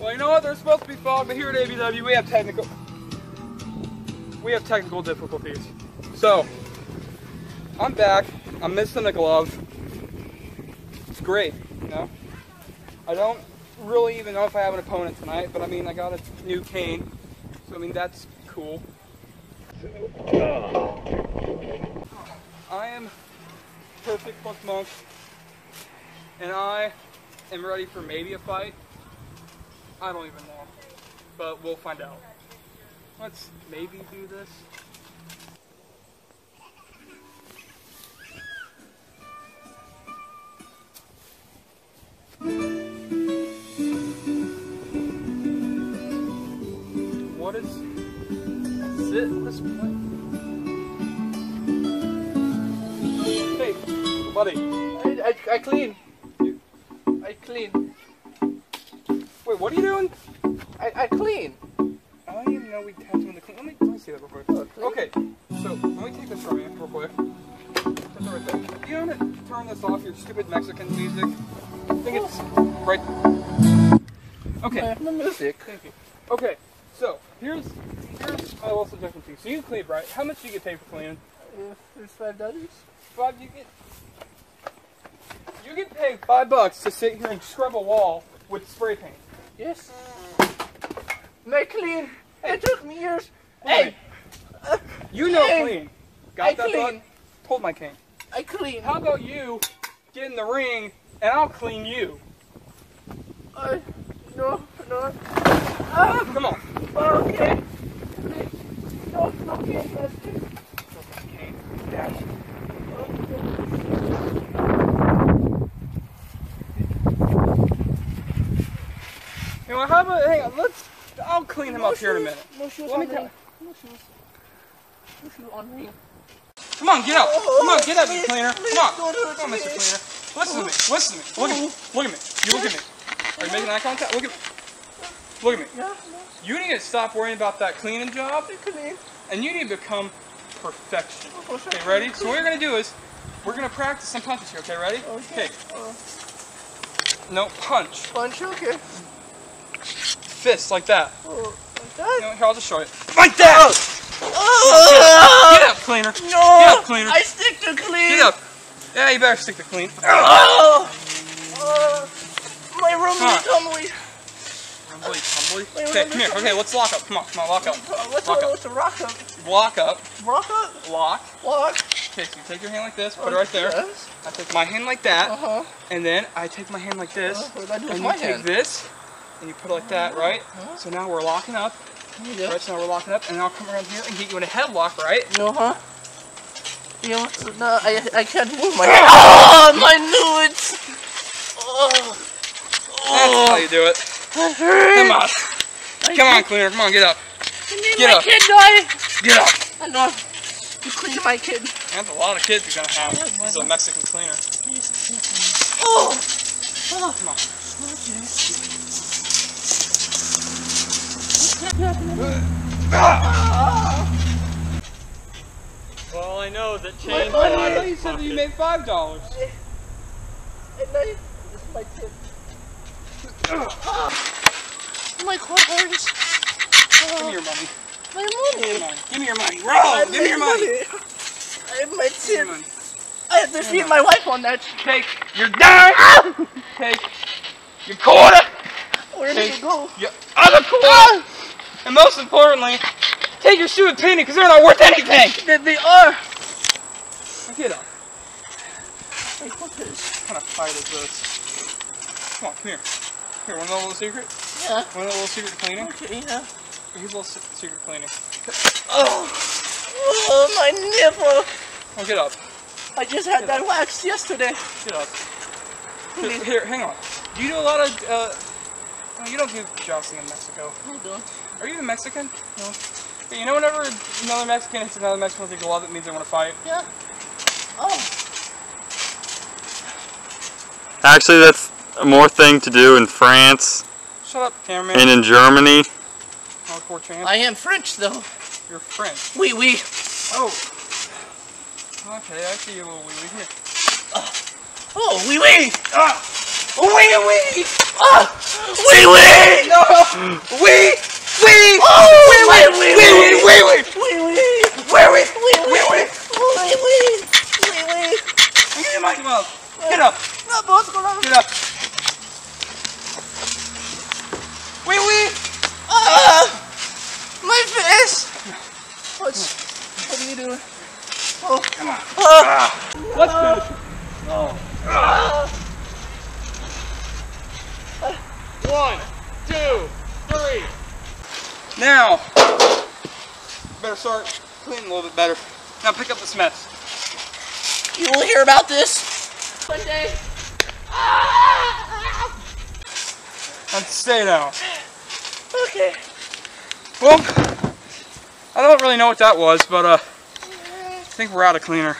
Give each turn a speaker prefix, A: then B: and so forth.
A: Well, you know what? There's supposed to be fog, but here at ABW we have technical we have technical difficulties. So I'm back. I'm missing a glove. It's great, you know. I don't really even know if I have an opponent tonight, but I mean I got a new cane, so I mean that's cool. I am perfect plus monk, and I am ready for maybe a fight. I don't even know, but we'll find out. Let's maybe do this. What is is sit this way? Hey, buddy.
B: I, I, I clean. I clean.
A: Wait, what are you doing?
B: I, I clean.
A: I don't even know we had someone to clean. Let me, let me see that real quick.
B: Oh,
A: Okay, so let me take this from you real quick. Put that right there. You want to turn this off, your stupid Mexican music? I think it's right. Okay,
B: I have no music.
A: thank you. Okay, so here's here's my little suggestion to you. So you can clean, right? How much do you get paid for cleaning?
B: Uh, it's five dollars.
A: Five. You get you get paid five bucks to sit here and scrub a wall with spray paint.
B: Yes. My clean. It took me years.
A: Hey,
B: Hey,
A: you know
B: Hey,
A: clean. Got
B: I
A: that,
B: clean.
A: Hold my cane.
B: I clean.
A: How about you get in the ring and I'll clean you?
B: I, no, no. Ah,
A: Come on.
B: okay. No, okay. That's it.
A: Know, how about, hang on, let's, I'll clean him
B: No
A: up here in a minute.
B: No shoes
A: Let me tell-
B: No shoes. No shoes on me.
A: Come on, get up. Come on, get up, you cleaner. Come on. Come on. Mr. Cleaner. Listen to me. Listen to me. Look at me. Look at me. You look at me. Are you making eye contact? Look at me. Look at me.
B: No.
A: You need to stop worrying about that cleaning job and you need to become perfection.
B: Oh,
A: Okay, ready? So what we're gonna do is we're gonna practice some punches here, okay, ready?
B: Okay.
A: No, punch.
B: punch, okay.
A: Fist like that.
B: Oh, like
A: You
B: that?
A: know, here, I'll just show you. Like that!
B: Oh,
A: Get up, cleaner.
B: no!
A: Get up, cleaner.
B: I stick to clean.
A: Get up. Yeah, you better stick to clean.
B: Oh, oh, my room
A: Huh.
B: is tumbly.
A: Humbly.
B: Wait,
A: Okay, come here. Okay, let's lock up. Come on, come on, lock up.
B: Uh, What's
A: Lock
B: a,
A: up.
B: what's a rock up?
A: Lock up.
B: Rock up?
A: Lock.
B: Lock?
A: Okay, so you take your hand like this, put it right there.
B: Yes.
A: I take my hand like that,
B: Uh-huh.
A: and then I take my hand like this,
B: Uh, what did I do with
A: and
B: my
A: you take
B: hand?
A: this, and you put it like that, right? So now we're locking up.
B: Yeah.
A: Right, so now we're locking up, and I'll come around here and get you in a headlock, right?
B: No, huh? Yeah, the, no, I, I can't move my hand. Oh, my nudes! Oh,
A: That's how oh. you do it.
B: that hurts.
A: Come on. Come on, cleaner. Come on, get up.
B: You need
A: Get
B: my
A: up.
B: kid die.
A: Get up.
B: I know. You clean my kid.
A: That's a lot of kids you're gonna have. This is a Mexican cleaner.
B: Oh! Oh,
A: Come on.
C: Well, I know that
B: My
C: change
B: money.
A: I thought you said that you made five dollars.
B: and now you, this is my kid. Oh, my car hurts.
A: Give me your money.
B: My
A: Give me
B: money.
A: your money. Give me your money. Roll. Give me your money.
B: I have my
A: Give me your money.
B: I have to feed my wife on that.
A: Take your dime. Take ah! your quarter.
B: Where did
A: Take
B: it go?
A: your other quarter. And most importantly, take your stupid penny because they're not worth anything.
B: That they are.
A: Get up.
B: Like, what is?
A: What kind of fight is this? Come on, come here. Here, want to know a little secret?
B: Yeah.
A: Want to know a little secret cleaning?
B: Okay, yeah.
A: Here's a little secret cleaning.
B: Oh. Oh, my nipple.
A: Oh, get up.
B: I just had that waxed yesterday.
A: Get up. Here, here, hang on. Do you do a lot of, uh, no, you don't do jousting in Mexico.
B: Hold on.
A: Are you even Mexican?
B: No.
A: But you know whenever another Mexican hits another Mexican with a glove, it means they want to fight?
B: Yeah. Oh.
C: Actually, that's a more thing to do in France
A: Shut up, cameraman.
C: and in Germany.
A: Hardcore champ.
B: I am French, though.
A: You're French.
B: Oui, oui.
A: Oh. Okay, I see you a little wee wee here.
B: Oh, wee wee!
A: Ah! Wee wee!
B: Ah! Wee wee!
A: No! Wee! Wee!
B: Oh,
A: wee wee!
B: wee
A: Wee wee! Wee wee!
B: Wee wee!
A: Wee wee!
B: Wee wee!
A: Wee wee!
B: Wee wee! Wee wee!
A: Get your mic up! Get up!
B: No puedo colar.
A: Get up! Wee wee!
B: Ah! My face! What's, what are you doing? Oh, come on. Ah!
A: Let's finish.
B: Ah!
A: One, two, three. Now, better start cleaning a little bit better. Now pick up this mess.
B: You will hear about this one day. Ah!
A: And stay down.
B: Okay.
A: Well, I don't really know what that was, but uh, I think we're out of cleaner.